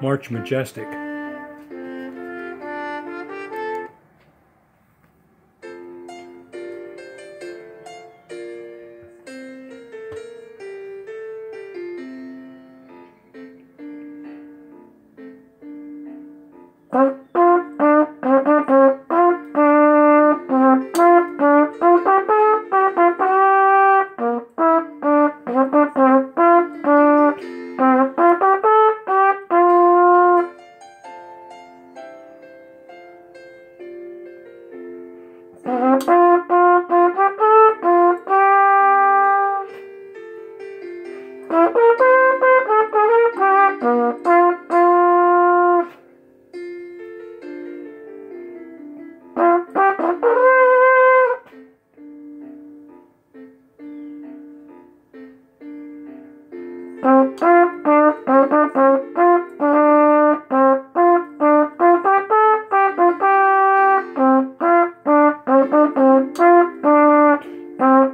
March Majestic Thank you. Mm-hmm.